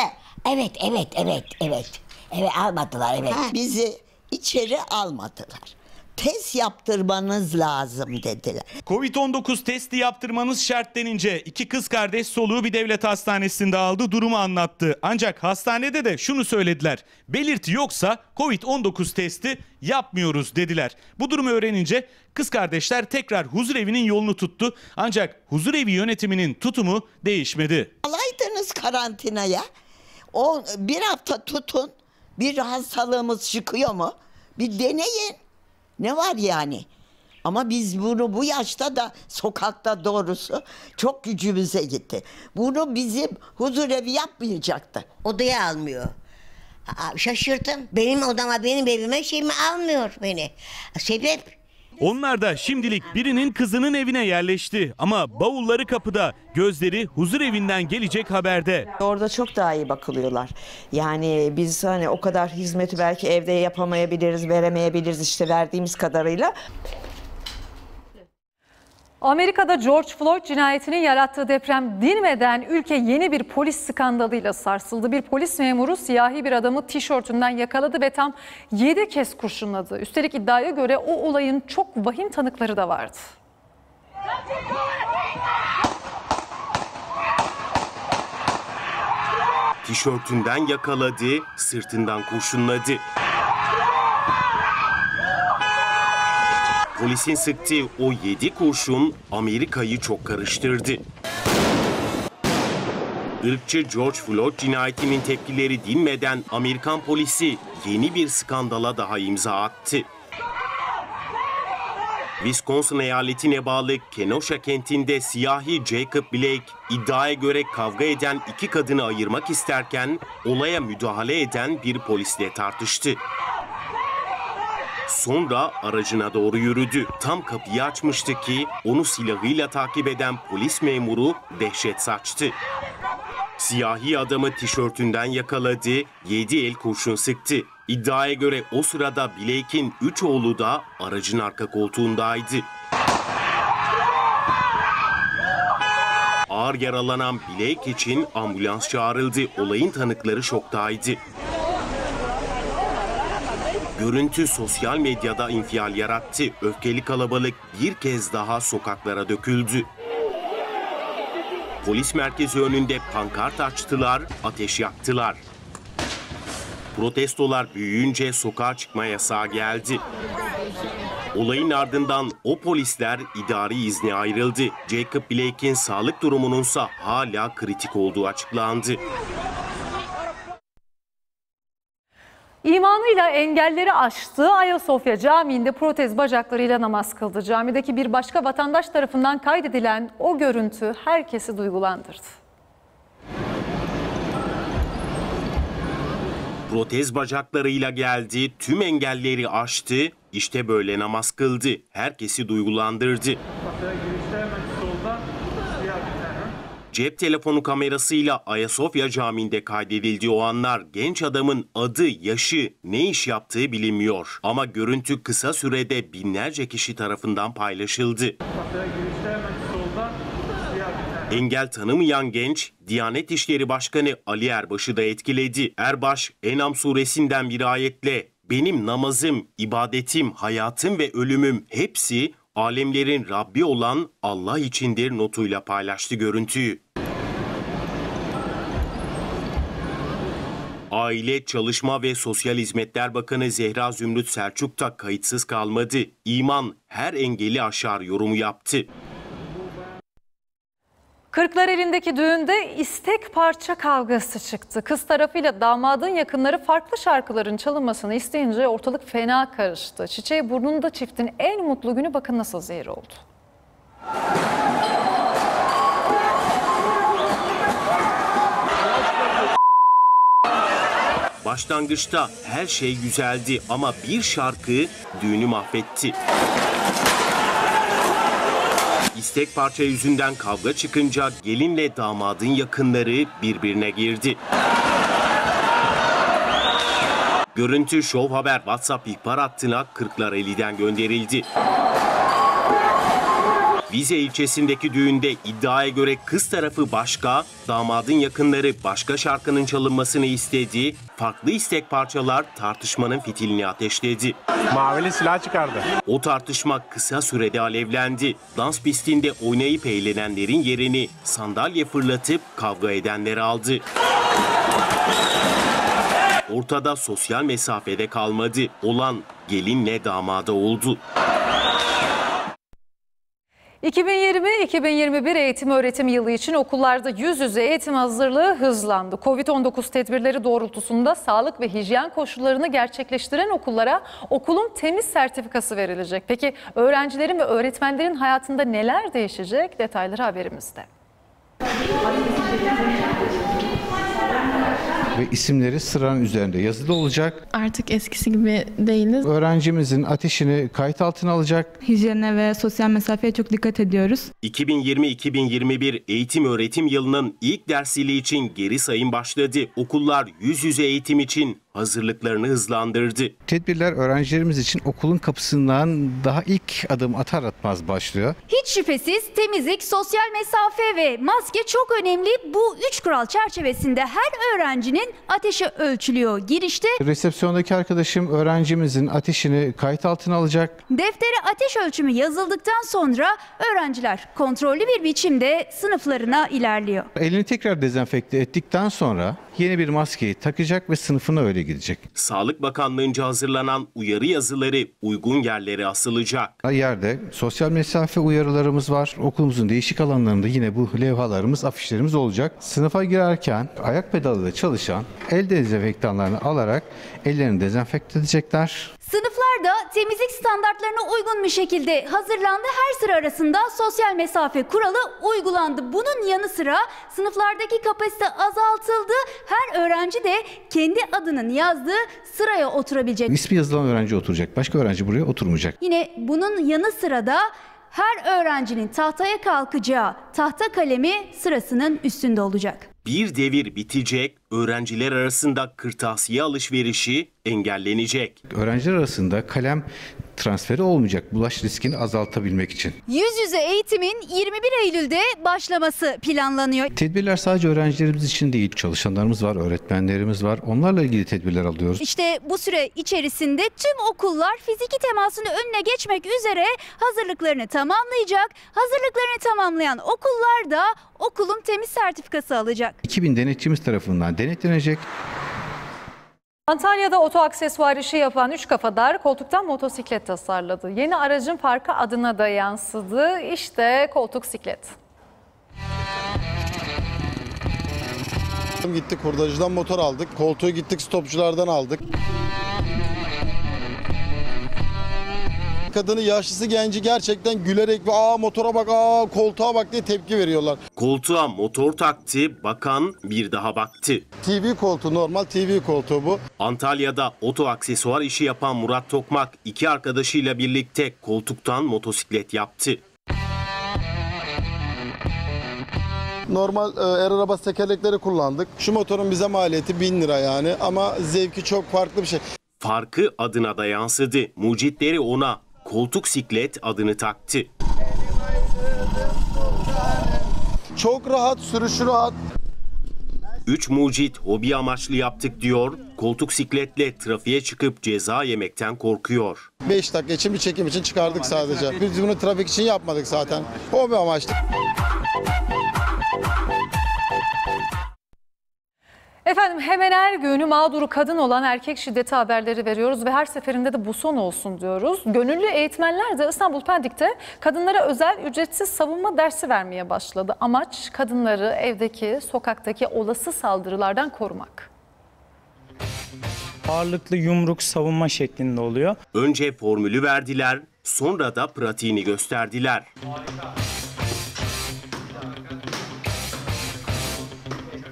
Evet evet evet evet. Eve almadılar evet. Ha, bizi içeri almadılar. Test yaptırmanız lazım dediler. Covid-19 testi yaptırmanız şart denince iki kız kardeş soluğu bir devlet hastanesinde aldı durumu anlattı. Ancak hastanede de şunu söylediler. Belirti yoksa Covid-19 testi yapmıyoruz dediler. Bu durumu öğrenince kız kardeşler tekrar huzur evinin yolunu tuttu. Ancak huzur evi yönetiminin tutumu değişmedi. Alaydınız karantinaya. O bir hafta tutun. Bir hastalığımız çıkıyor mu? Bir deneyin. Ne var yani? Ama biz bunu bu yaşta da sokakta doğrusu çok gücümüze gitti. Bunu bizim huzurevi yapmayacaktı. Odaya almıyor. Şaşırdım. Benim odama benim evime şeyimi almıyor beni. Sebep? Onlar da şimdilik birinin kızının evine yerleşti ama bavulları kapıda, gözleri huzur evinden gelecek haberde. Orada çok daha iyi bakılıyorlar. Yani biz hani o kadar hizmeti belki evde yapamayabiliriz, veremeyebiliriz işte verdiğimiz kadarıyla. Amerika'da George Floyd cinayetinin yarattığı deprem dinmeden ülke yeni bir polis skandalıyla sarsıldı. Bir polis memuru siyahi bir adamı tişörtünden yakaladı ve tam 7 kez kurşunladı. Üstelik iddiaya göre o olayın çok vahim tanıkları da vardı. Tişörtünden yakaladı, sırtından kurşunladı. Polisin sıktığı o 7 kurşun Amerika'yı çok karıştırdı. Irkçı George Floyd cinayetinin tepkileri dinmeden Amerikan polisi yeni bir skandala daha imza attı. Wisconsin eyaletine bağlı Kenosha kentinde siyahi Jacob Blake iddiaya göre kavga eden iki kadını ayırmak isterken olaya müdahale eden bir polisle tartıştı. Sonra aracına doğru yürüdü. Tam kapıyı açmıştı ki onu silahıyla takip eden polis memuru dehşet saçtı. Siyahi adamı tişörtünden yakaladı, 7 el kurşun sıktı. İddiaya göre o sırada Blake'in 3 oğlu da aracın arka koltuğundaydı. Ağır yaralanan Blake için ambulans çağrıldı. Olayın tanıkları şoktaydı. Görüntü sosyal medyada infial yarattı. Öfkeli kalabalık bir kez daha sokaklara döküldü. Polis merkezi önünde pankart açtılar, ateş yaktılar. Protestolar büyüyünce sokağa çıkma yasağı geldi. Olayın ardından o polisler idari izne ayrıldı. Jacob Blake'in sağlık durumununsa hala kritik olduğu açıklandı. İmanıyla engelleri aştığı Ayasofya Camii'nde protez bacaklarıyla namaz kıldı. Camideki bir başka vatandaş tarafından kaydedilen o görüntü herkesi duygulandırdı. Protez bacaklarıyla geldi, tüm engelleri aştı, işte böyle namaz kıldı, herkesi duygulandırdı. Cep telefonu kamerasıyla Ayasofya Camii'nde kaydedildi o anlar. Genç adamın adı, yaşı, ne iş yaptığı bilinmiyor. Ama görüntü kısa sürede binlerce kişi tarafından paylaşıldı. Engel tanımayan genç, Diyanet İşleri Başkanı Ali Erbaş'ı da etkiledi. Erbaş, Enam suresinden bir ayetle, benim namazım, ibadetim, hayatım ve ölümüm hepsi alemlerin Rabbi olan Allah içindir notuyla paylaştı görüntüyü. Aile, Çalışma ve Sosyal Hizmetler Bakanı Zehra Zümrüt Selçuk da kayıtsız kalmadı. İman her engeli aşar yorumu yaptı. Kırklareli'ndeki düğünde istek parça kavgası çıktı. Kız tarafıyla damadın yakınları farklı şarkıların çalınmasını isteyince ortalık fena karıştı. Çiçeği burnunda çiftin en mutlu günü bakın nasıl zehir oldu. Başlangıçta her şey güzeldi ama bir şarkı düğünü mahvetti. İstek parça yüzünden kavga çıkınca gelinle damadın yakınları birbirine girdi. Görüntü Show Haber WhatsApp ihbar hattına Kırklareli'den gönderildi. Vize ilçesindeki düğünde iddiaya göre kız tarafı başka, damadın yakınları başka şarkının çalınmasını istedi. Farklı istek parçalar tartışmanın fitilini ateşledi. Mavili silah çıkardı. O tartışma kısa sürede alevlendi. Dans pistinde oynayıp eğlenenlerin yerini sandalye fırlatıp kavga edenler aldı. Ortada sosyal mesafede kalmadı. Olan gelinle damada oldu. 2020-2021 eğitim öğretim yılı için okullarda yüz yüze eğitim hazırlığı hızlandı. Covid-19 tedbirleri doğrultusunda sağlık ve hijyen koşullarını gerçekleştiren okullara okulun temiz sertifikası verilecek. Peki öğrencilerin ve öğretmenlerin hayatında neler değişecek? Detayları haberimizde. Ve isimleri sıranın üzerinde yazılı olacak. Artık eskisi gibi değiliz. Öğrencimizin ateşini kayıt altına alacak. Hijyene ve sosyal mesafeye çok dikkat ediyoruz. 2020-2021 eğitim öğretim yılının ilk dersili için geri sayım başladı. Okullar yüz yüze eğitim için hazırlıklarını hızlandırdı. Tedbirler öğrencilerimiz için okulun kapısından daha ilk adım atar atmaz başlıyor. Hiç şüphesiz temizlik, sosyal mesafe ve maske çok önemli. Bu üç kural çerçevesinde her öğrencinin ateşi ölçülüyor girişte. Resepsiyondaki arkadaşım öğrencimizin ateşini kayıt altına alacak. Deftere ateş ölçümü yazıldıktan sonra öğrenciler kontrollü bir biçimde sınıflarına ilerliyor. Elini tekrar dezenfekte ettikten sonra yeni bir maskeyi takacak ve sınıfına öyle gidecek. Sağlık Bakanlığı'nca hazırlanan uyarı yazıları uygun yerlere asılacak. Yerde sosyal mesafe uyarılarımız var. Okulumuzun değişik alanlarında yine bu levhalarımız, afişlerimiz olacak. Sınıfa girerken ayak pedalıyla çalışan el dezenfektanlarını alarak ellerini dezenfekte edecekler. Sınıflarda temizlik standartlarına uygun bir şekilde hazırlandı. Her sıra arasında sosyal mesafe kuralı uygulandı. Bunun yanı sıra sınıflardaki kapasite azaltıldı. Her öğrenci de kendi adının yazdığı sıraya oturabilecek. İsmi yazılan öğrenci oturacak. Başka öğrenci buraya oturmayacak. Yine bunun yanı sıra da her öğrencinin tahtaya kalkacağı tahta kalemi sırasının üstünde olacak. Bir devir bitecek, öğrenciler arasında kırtasiye alışverişi engellenecek. Öğrenciler arasında kalem transferi olmayacak bulaş riskini azaltabilmek için. Yüz yüze eğitimin 21 Eylül'de başlaması planlanıyor. Tedbirler sadece öğrencilerimiz için değil, çalışanlarımız var, öğretmenlerimiz var. Onlarla ilgili tedbirler alıyoruz. İşte bu süre içerisinde tüm okullar fiziki temasını önüne geçmek üzere hazırlıklarını tamamlayacak. Hazırlıklarını tamamlayan okullar da okulun temiz sertifikası alacak. 2000 denetçimiz tarafından denetlenecek. Antalya'da oto aksesuar işi yapan üç kafadar koltuktan motosiklet tasarladı. Yeni aracın farkı adına da yansıdı. İşte koltuk siklet. Gittik hurdacıdan motor aldık. Koltuğu gittik stopçulardan aldık. Kadını, yaşlısı, genci gerçekten gülerek ve aa motora bak, aa koltuğa bak diye tepki veriyorlar. Koltuğa motor taktı, bakan bir daha baktı. TV koltuğu normal TV koltuğu bu. Antalya'da oto aksesuar işi yapan Murat Tokmak iki arkadaşıyla birlikte koltuktan motosiklet yaptı. Normal e, er arabası tekerlekleri kullandık. Şu motorun bize maliyeti 1000 lira yani ama zevki çok farklı bir şey. Farkı adına da yansıdı. Mucitleri ona koltuk siklet adını taktı. Çok rahat, sürüşü rahat. Üç mucit hobi amaçlı yaptık diyor. Koltuk sikletle trafiğe çıkıp ceza yemekten korkuyor. 5 dakika için bir çekim için çıkardık sadece. Biz bunu trafik için yapmadık zaten. Hobi amaçlı. Efendim hemen her günü mağduru kadın olan erkek şiddeti haberleri veriyoruz ve her seferinde de bu son olsun diyoruz. Gönüllü eğitmenler de İstanbul Pendik'te kadınlara özel ücretsiz savunma dersi vermeye başladı. Amaç kadınları evdeki, sokaktaki olası saldırılardan korumak. Ağırlıklı yumruk savunma şeklinde oluyor. Önce formülü verdiler, sonra da pratiğini gösterdiler.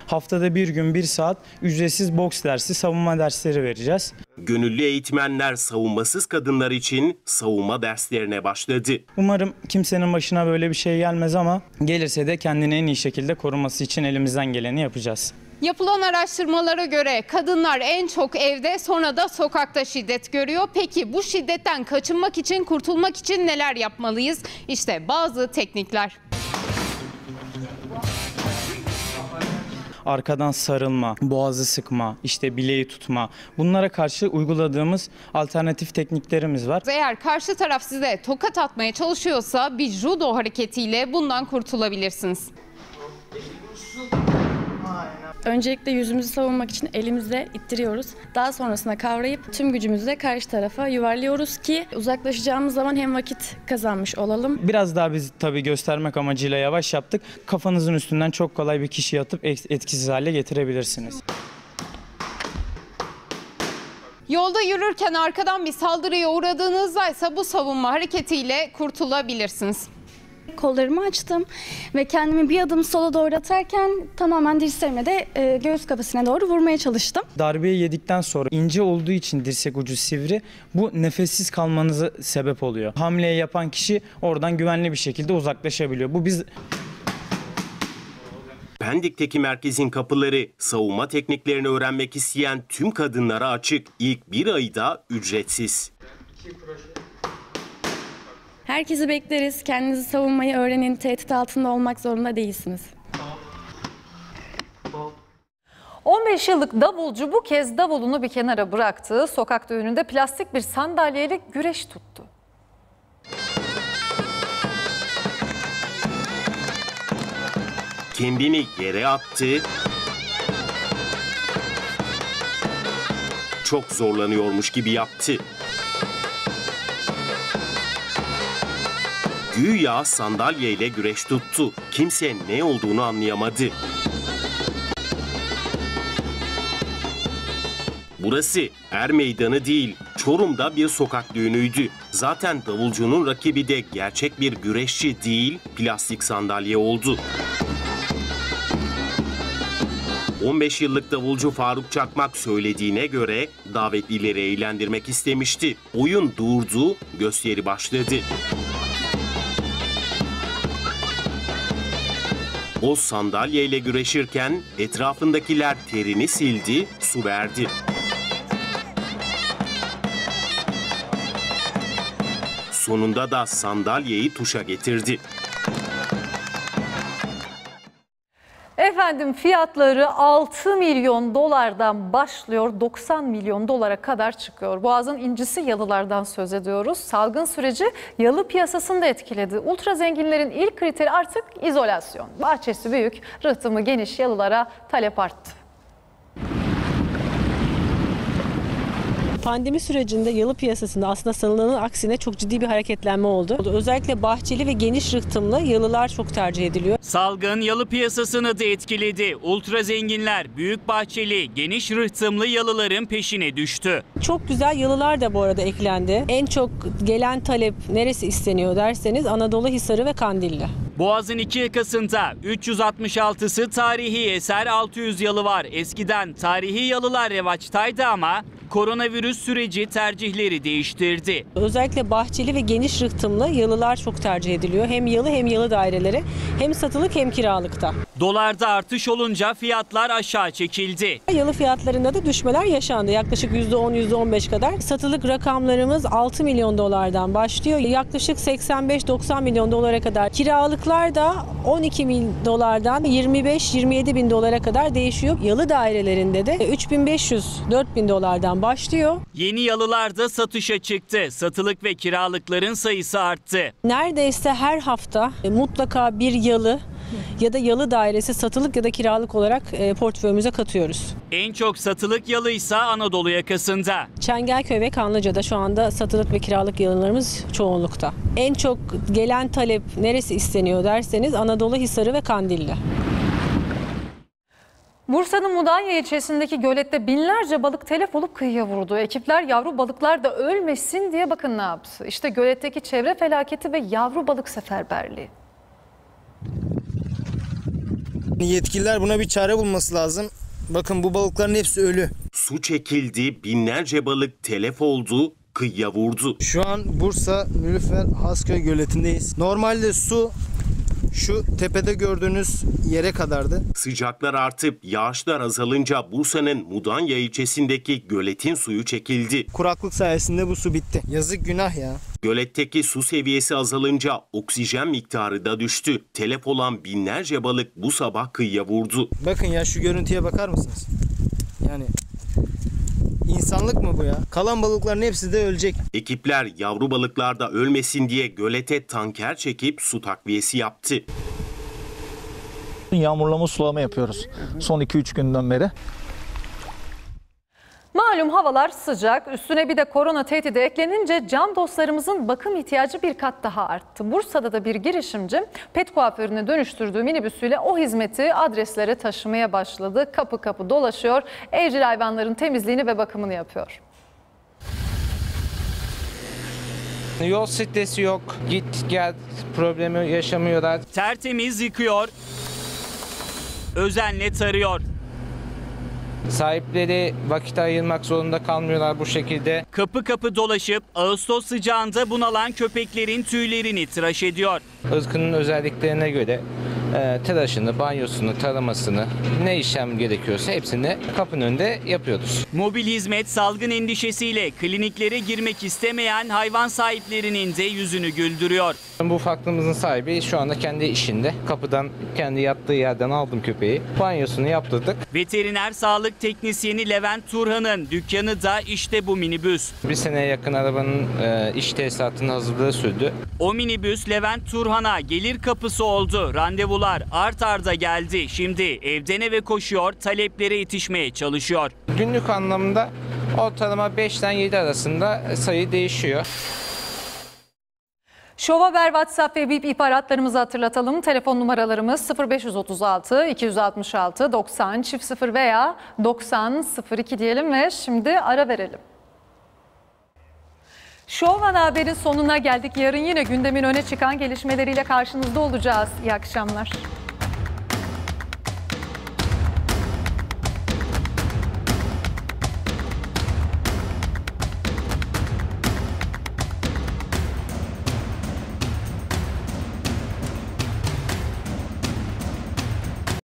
Haftada bir gün bir saat ücretsiz boks dersi, savunma dersleri vereceğiz. Gönüllü eğitmenler savunmasız kadınlar için savunma derslerine başladı. Umarım kimsenin başına böyle bir şey gelmez ama gelirse de kendini en iyi şekilde koruması için elimizden geleni yapacağız. Yapılan araştırmalara göre kadınlar en çok evde sonra da sokakta şiddet görüyor. Peki bu şiddetten kaçınmak için, kurtulmak için neler yapmalıyız? İşte bazı teknikler. Arkadan sarılma, boğazı sıkma, işte bileği tutma. Bunlara karşı uyguladığımız alternatif tekniklerimiz var. Eğer karşı taraf size tokat atmaya çalışıyorsa bir judo hareketiyle bundan kurtulabilirsiniz. Öncelikle yüzümüzü savunmak için elimizle ittiriyoruz. Daha sonrasında kavrayıp tüm gücümüzle karşı tarafa yuvarlıyoruz ki uzaklaşacağımız zaman hem vakit kazanmış olalım. Biraz daha biz tabii göstermek amacıyla yavaş yaptık. Kafanızın üstünden çok kolay bir kişiyi atıp etkisiz hale getirebilirsiniz. Yolda yürürken arkadan bir saldırıya uğradığınızda ise bu savunma hareketiyle kurtulabilirsiniz. Kollarımı açtım ve kendimi bir adım sola doğru atarken tamamen dirseğimle de e, göğüs kafesine doğru vurmaya çalıştım. Darbeyi yedikten sonra ince olduğu için dirsek ucu sivri bu nefessiz kalmanıza sebep oluyor. Hamleyi yapan kişi oradan güvenli bir şekilde uzaklaşabiliyor. Bu biz Pendik'teki merkezin kapıları savunma tekniklerini öğrenmek isteyen tüm kadınlara açık. İlk bir ayda ücretsiz. Herkesi bekleriz. Kendinizi savunmayı öğrenin. Tehdit altında olmak zorunda değilsiniz. 15 yıllık davulcu bu kez davulunu bir kenara bıraktı. Sokak düğününde plastik bir sandalyeyle güreş tuttu. Kendini yere attı. Çok zorlanıyormuş gibi yaptı. Güya sandalyeyle güreş tuttu. Kimse ne olduğunu anlayamadı. Burası er meydanı değil, Çorum'da bir sokak düğünüydü. Zaten davulcunun rakibi de gerçek bir güreşçi değil, plastik sandalye oldu. 15 yıllık davulcu Faruk Çakmak söylediğine göre davetlileri eğlendirmek istemişti. Oyun durdu, gösteri başladı. O sandalyeyle güreşirken etrafındakiler terini sildi, su verdi. Sonunda da sandalyeyi tuşa getirdi. Efendim fiyatları 6 milyon dolardan başlıyor 90 milyon dolara kadar çıkıyor. Boğaz'ın incisi yalılardan söz ediyoruz. Salgın süreci yalı piyasasını da etkiledi. Ultra zenginlerin ilk kriteri artık izolasyon. Bahçesi büyük, rıhtımı geniş yalılara talep arttı. Pandemi sürecinde yalı piyasasında aslında sanılanın aksine çok ciddi bir hareketlenme oldu. Özellikle bahçeli ve geniş rıhtımlı yalılar çok tercih ediliyor. Salgın yalı piyasasını da etkiledi. Ultra zenginler büyük bahçeli, geniş rıhtımlı yalıların peşine düştü. Çok güzel yalılar da bu arada eklendi. En çok gelen talep neresi isteniyor derseniz Anadolu Hisarı ve Kandilli. Boğaz'ın iki yakasında 366'sı tarihi eser 600 yalı var. Eskiden tarihi yalılar revaçtaydı ama koronavirüs süreci tercihleri değiştirdi. Özellikle bahçeli ve geniş rıhtımlı yalılar çok tercih ediliyor. Hem yalı hem yalı daireleri hem satılık hem kiralıkta. Dolarda artış olunca fiyatlar aşağı çekildi. Yalı fiyatlarında da düşmeler yaşandı. Yaklaşık %10, %15 kadar. Satılık rakamlarımız 6 milyon dolardan başlıyor. Yaklaşık 85-90 milyon dolara kadar. Kiralıklar da 12 bin dolardan 25-27 bin dolara kadar değişiyor. Yalı dairelerinde de 3500-4000 dolardan başlıyor. Yeni yalılar da satışa çıktı. Satılık ve kiralıkların sayısı arttı. Neredeyse her hafta e, mutlaka bir yalı ya da yalı dairesi satılık ya da kiralık olarak e, portföyümüze katıyoruz. En çok satılık yalıysa Anadolu yakasında. Çengelköy ve Kanlıca'da şu anda satılık ve kiralık yalılarımız çoğunlukta. En çok gelen talep neresi isteniyor derseniz Anadolu Hisarı ve Kandilli. Bursa'nın Mudanya ilçesindeki gölette binlerce balık telef olup kıyıya vurdu. Ekipler yavru balıklar da ölmesin diye bakın ne yaptı. İşte göletteki çevre felaketi ve yavru balık seferberliği. Yetkililer buna bir çare bulması lazım. Bakın bu balıkların hepsi ölü. Su çekildi, binlerce balık telef oldu, kıyıya vurdu. Şu an Bursa Nülüfer Hasköy göletindeyiz. Normalde su şu tepede gördüğünüz yere kadardı. Sıcaklar artıp yağışlar azalınca Bursa'nın Mudanya ilçesindeki göletin suyu çekildi. Kuraklık sayesinde bu su bitti. Yazık günah ya. Göletteki su seviyesi azalınca oksijen miktarı da düştü. Telef olan binlerce balık bu sabah kıyıya vurdu. Bakın ya şu görüntüye bakar mısınız? Yani insanlık mı bu ya? Kalan balıkların hepsi de ölecek. Ekipler yavru balıklar da ölmesin diye gölete tanker çekip su takviyesi yaptı. Yağmurlama sulama yapıyoruz son 2-3 günden beri. Malum havalar sıcak, üstüne bir de korona tehdidi eklenince can dostlarımızın bakım ihtiyacı bir kat daha arttı. Bursa'da da bir girişimci pet kuaförüne dönüştürdüğü minibüsüyle o hizmeti adreslere taşımaya başladı. Kapı kapı dolaşıyor, evcil hayvanların temizliğini ve bakımını yapıyor. Yol stresi yok, git gel problemi yaşamıyorlar. Tertemiz yıkıyor, özenle tarıyor. Sahipleri vakit ayırmak zorunda kalmıyorlar bu şekilde. Kapı kapı dolaşıp Ağustos sıcağında bunalan köpeklerin tüylerini tıraş ediyor. Irkının özelliklerine göre e, tıraşını, banyosunu, taramasını, ne işlem gerekiyorsa hepsini kapının önünde yapıyoruz. Mobil hizmet salgın endişesiyle kliniklere girmek istemeyen hayvan sahiplerinin de yüzünü güldürüyor. Bu ufaklığımızın sahibi şu anda kendi işinde. Kapıdan kendi yattığı yerden aldım köpeği. Banyosunu yaptırdık. Veteriner sağlık teknisyeni Levent Turhan'ın dükkanı da işte bu minibüs. Bir seneye yakın arabanın e, iş tesisatının hazırlığı sürdü. O minibüs Levent Turhan'a gelir kapısı oldu. Randevular art arda geldi. Şimdi evden eve koşuyor, taleplere yetişmeye çalışıyor. Günlük anlamda ortalama 5'ten 7 arasında sayı değişiyor. Şov Haber WhatsApp ve VIP ihbaratlarımızı hatırlatalım. Telefon numaralarımız 0536 266 90 çift 0 veya 90 02 diyelim ve şimdi ara verelim. Ana Haber'in sonuna geldik. Yarın yine gündemin öne çıkan gelişmeleriyle karşınızda olacağız. İyi akşamlar.